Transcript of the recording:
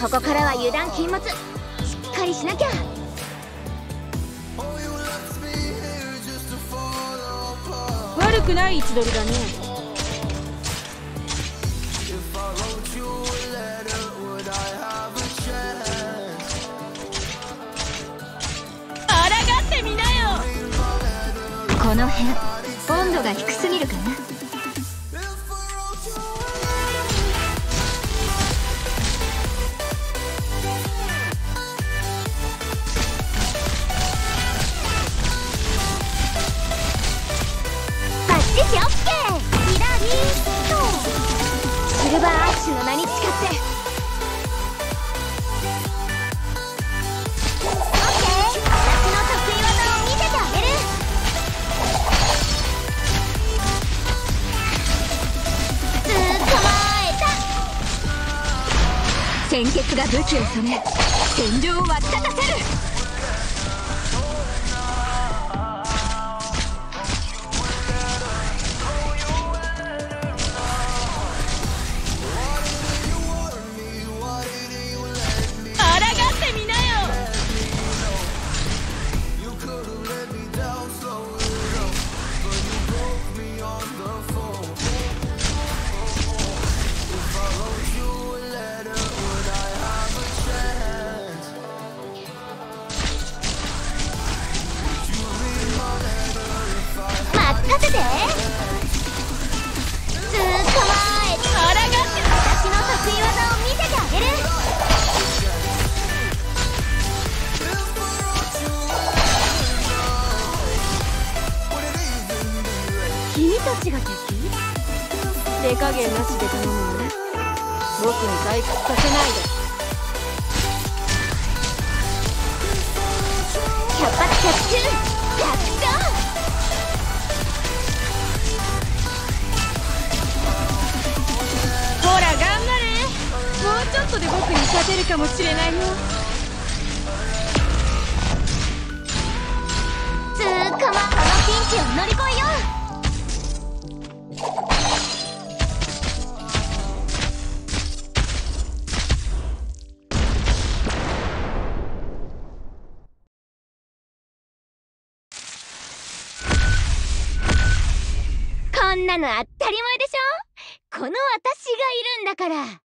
ここからは油断禁物。しっかりしなきゃ。悪くない位置取りだね。あらがってみなよ。この辺温度が低すぎるかな献血が武器を染め戦場を沸き立たせる。任せて。つかまえあらがって私の得意技を見せてあげる。君たちが敵？手加減なしで頼むのね。僕に退屈させないで。うちょっとで僕に勝てるかもしれないよつーかまこのピンチを乗り越えよう。こんなの当たり前でしょ。この私がいるんだから。